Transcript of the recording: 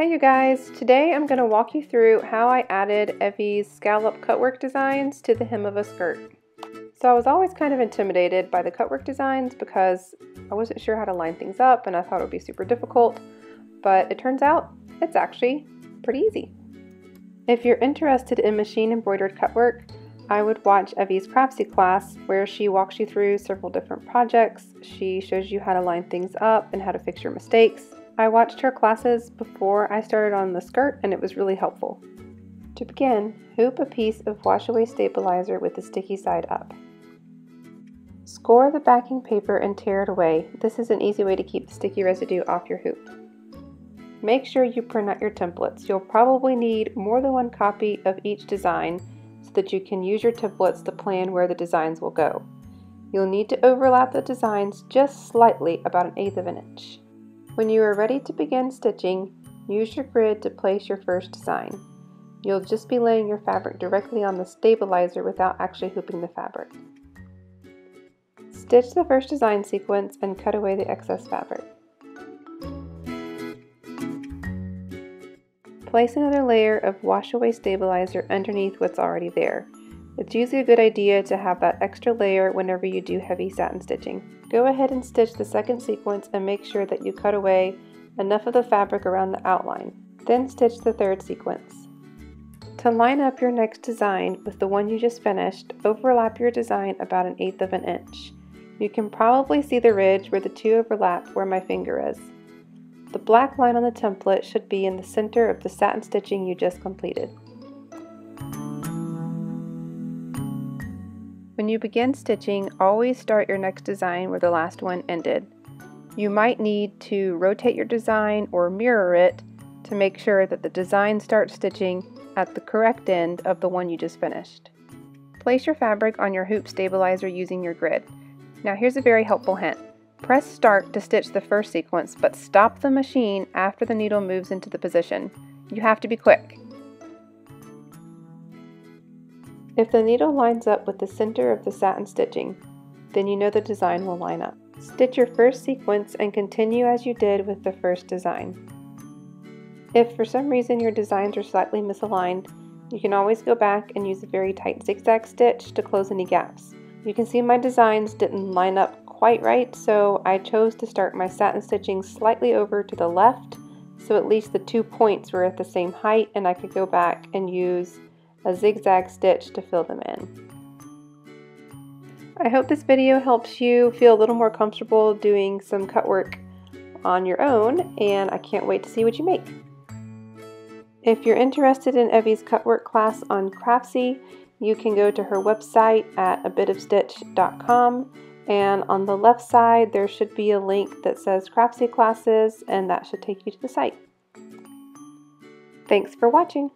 Hey you guys, today I'm going to walk you through how I added Evie's scallop cutwork designs to the hem of a skirt. So I was always kind of intimidated by the cutwork designs because I wasn't sure how to line things up and I thought it would be super difficult, but it turns out it's actually pretty easy. If you're interested in machine embroidered cutwork, I would watch Evie's Craftsy class where she walks you through several different projects. She shows you how to line things up and how to fix your mistakes. I watched her classes before I started on the skirt and it was really helpful. To begin, hoop a piece of washaway stabilizer with the sticky side up. Score the backing paper and tear it away. This is an easy way to keep the sticky residue off your hoop. Make sure you print out your templates. You'll probably need more than one copy of each design so that you can use your templates to plan where the designs will go. You'll need to overlap the designs just slightly, about an eighth of an inch. When you are ready to begin stitching, use your grid to place your first design. You'll just be laying your fabric directly on the stabilizer without actually hooping the fabric. Stitch the first design sequence and cut away the excess fabric. Place another layer of wash-away stabilizer underneath what's already there. It's usually a good idea to have that extra layer whenever you do heavy satin stitching. Go ahead and stitch the second sequence and make sure that you cut away enough of the fabric around the outline. Then stitch the third sequence. To line up your next design with the one you just finished, overlap your design about an eighth of an inch. You can probably see the ridge where the two overlap where my finger is. The black line on the template should be in the center of the satin stitching you just completed. When you begin stitching, always start your next design where the last one ended. You might need to rotate your design or mirror it to make sure that the design starts stitching at the correct end of the one you just finished. Place your fabric on your hoop stabilizer using your grid. Now here's a very helpful hint. Press start to stitch the first sequence, but stop the machine after the needle moves into the position. You have to be quick. If the needle lines up with the center of the satin stitching, then you know the design will line up. Stitch your first sequence and continue as you did with the first design. If for some reason your designs are slightly misaligned, you can always go back and use a very tight zigzag stitch to close any gaps. You can see my designs didn't line up quite right, so I chose to start my satin stitching slightly over to the left, so at least the two points were at the same height and I could go back and use a zigzag stitch to fill them in. I hope this video helps you feel a little more comfortable doing some cut work on your own and I can't wait to see what you make. If you're interested in Evie's cut work class on Craftsy, you can go to her website at abitofstitch.com and on the left side there should be a link that says Craftsy classes and that should take you to the site. Thanks for watching.